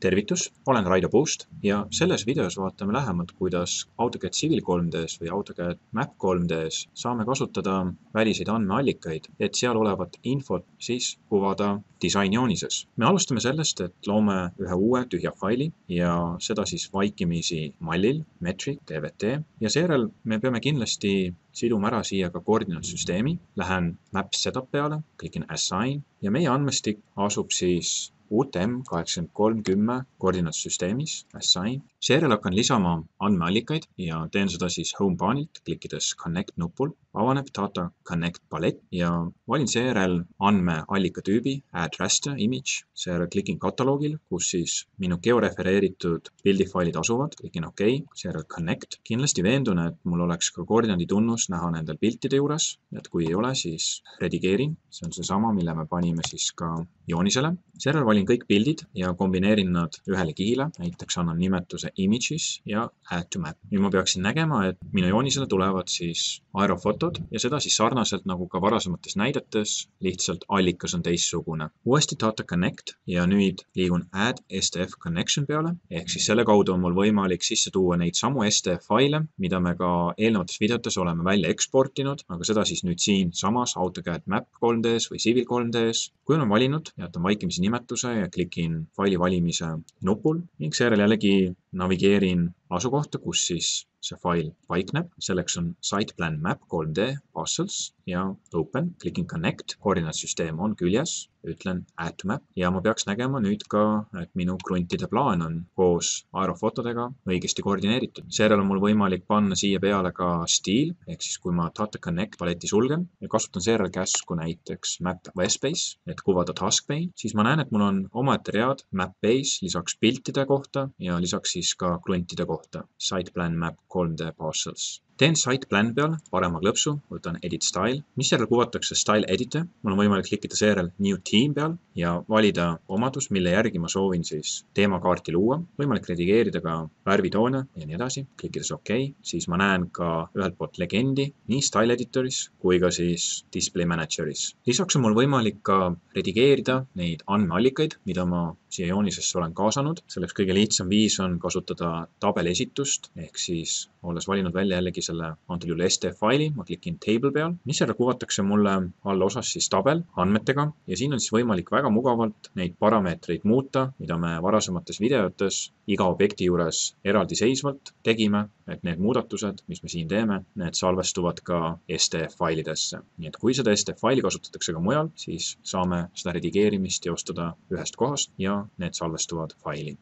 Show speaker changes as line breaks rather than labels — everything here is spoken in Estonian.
tervitus, olen Raido Puust ja selles videos vaatame lähemalt, kuidas AutoCAD Civil 3D-s või AutoCAD Map 3D-s saame kasutada väliseid andmeallikaid, et seal olevat infot siis kuvada disainjoonises. me alustame sellest, et loome ühe uue tühja faili ja seda siis vaikimisi mallil, metric, dvt ja seejärel me peame kindlasti siduma ära siia ka koordinaatsüsteemi, lähen map setup peale, klikin assign ja meie andmestik asub siis UTM kaheksakümmend kolm kümme koordinaatsüsteemis, assign. seejärel hakkan lisama andmeallikaid ja teen seda siis home paanilt, klikkides connect nupul. avaneb data connect palett ja valin seejärel andmeallika tüübi add raster image. seejärel klikin kataloogil, kus siis minu georefereeritud pildifailid asuvad, klikin OK, seejärel connect. kindlasti veendun, et mul oleks ka koordinaadi tunnus näha nendel piltide juures, et kui ei ole, siis redigeerin. see on seesama, mille me panime siis ka joonisele. seejärel valin kõik pildid ja kombineerin nad ühele kihile, näiteks annan nimetuse images ja add to map. nüüd ma peaksin nägema, et minu joonisele tulevad siis aerofotod ja seda siis sarnaselt nagu ka varasemates näidetes, lihtsalt allikas on teistsugune. uuesti data connect ja nüüd liigun add STF connection peale, ehk siis selle kaudu on mul võimalik sisse tuua neid samu STF faile, mida me ka eelnevates videotes oleme välja eksportinud, aga seda siis nüüd siinsamas AutoCAD Map 3D-s või Civil 3D-s. kui olen valinud, jätan vaikimisi nimetuse ja klikin faili valimise nupul ning seejärel jällegi navigeerin asukohta, kus siis see fail paikneb, selleks on SitePlan Map 3D Parcels ja Open, klikin Connect, koordinaatsüsteem on küljes, ütlen Add to Map ja ma peaks nägema nüüd ka, et minu kruntide plaan on koos aerofotodega õigesti koordineeritud. seejärel on mul võimalik panna siia peale ka stiil, ehk siis kui ma Data Connect paleti sulgen ja kasutan seejärel käsku näiteks Map Westbase, et kuvada task pane, siis ma näen, et mul on omaette read Map Base lisaks piltide kohta ja lisaks siis ka kruntide kohta. SitePlan Map 3D Parcels teen site plan peal parema klõpsu, võtan edit style, misjärel kuvatakse style editor. mul on võimalik klikkida seejärel new theme peal ja valida omadus, mille järgi ma soovin siis teemakaarti luua. võimalik redigeerida ka värvitoone ja nii edasi, klikkides OK, siis ma näen ka ühelt poolt legendi nii style editoris kui ka siis display manager'is. lisaks on mul võimalik ka redigeerida neid andmeallikaid, mida ma siia joonisesse olen kaasanud. selleks kõige lihtsam viis on kasutada tabeliesitust ehk siis olles valinud välja jällegi selle antud juhul STF faili, ma klikin table peal, misjärel kuvatakse mulle allosas siis tabel andmetega ja siin on siis võimalik väga mugavalt neid parameetreid muuta, mida me varasemates videotes iga objekti juures eraldiseisvalt tegime, et need muudatused, mis me siin teeme, need salvestuvad ka STF failidesse. nii et kui seda STF faili kasutatakse ka mujal, siis saame seda redigeerimist teostada ühest kohast ja need salvestuvad faili.